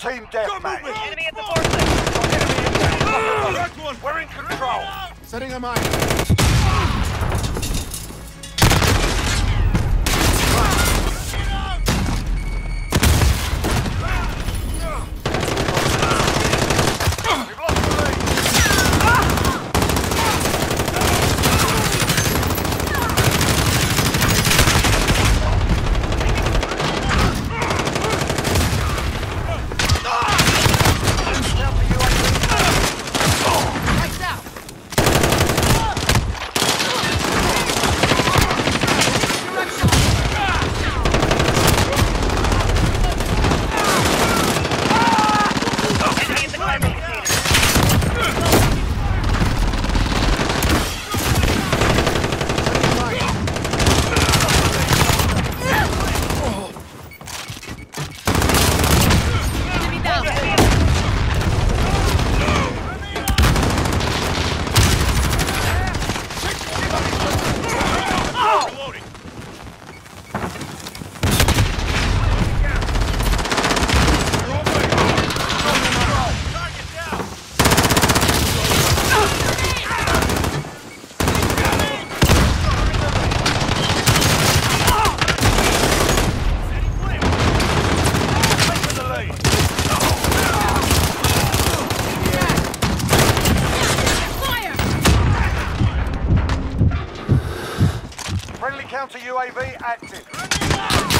Team deathmatch. Enemy at the. Enemy We're in control. Setting a mine. Friendly counter UAV active.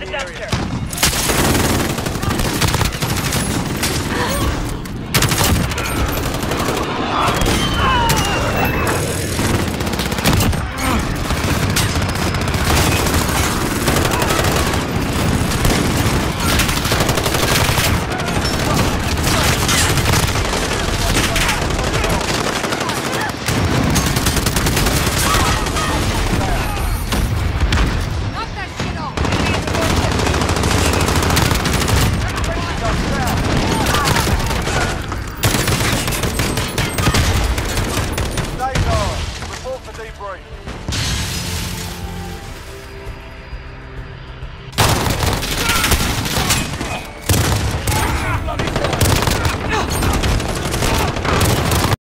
the dumpster.